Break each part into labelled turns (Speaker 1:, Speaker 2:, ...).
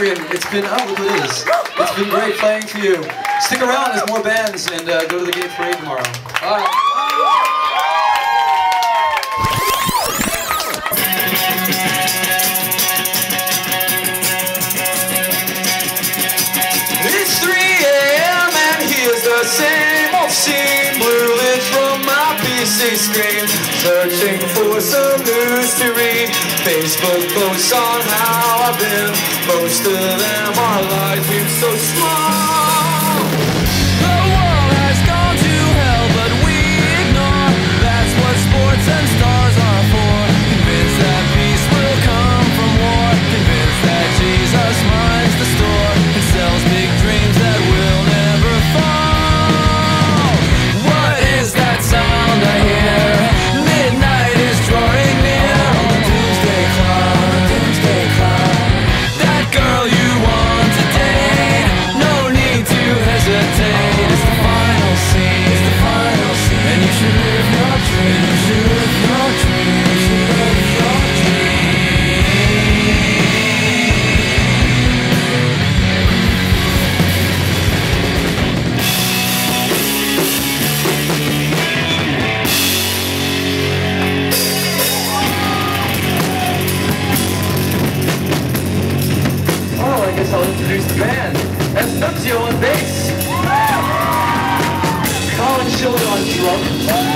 Speaker 1: Cambrian. It's been, oh, look at this. It's been great playing for you. Stick around, there's more bands, and uh, go to the gay parade tomorrow. Bye. It's 3 a.m. and here's the same old scene Blue lit from my PC screen Searching for some news to read Facebook Of them are I'll introduce the band. That's Nunzio on bass. Colin Schiller on drums.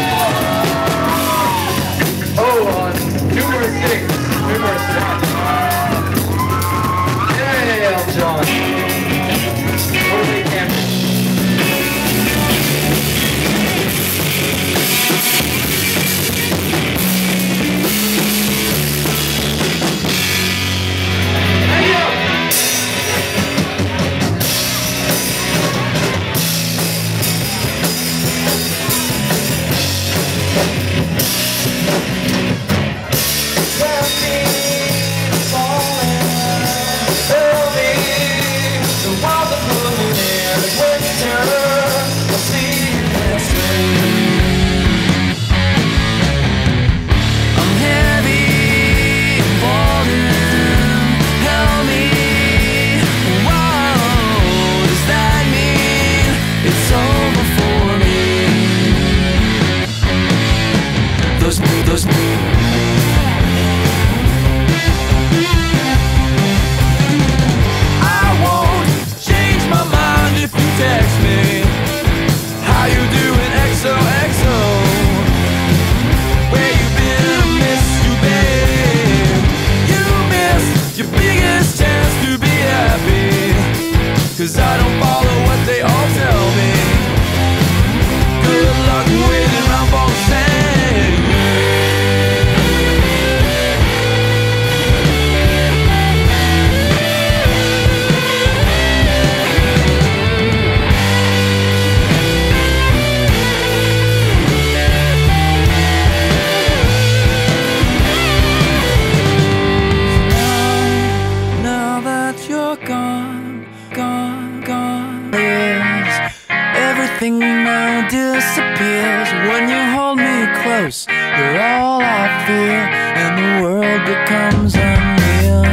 Speaker 2: Everything we know disappears when you hold me close. You're all I feel, and the world becomes unreal.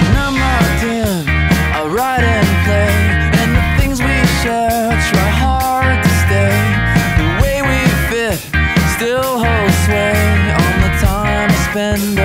Speaker 2: And I'm locked in, I write and play, and the things we share try hard to stay. The way we fit still holds sway on the time I spend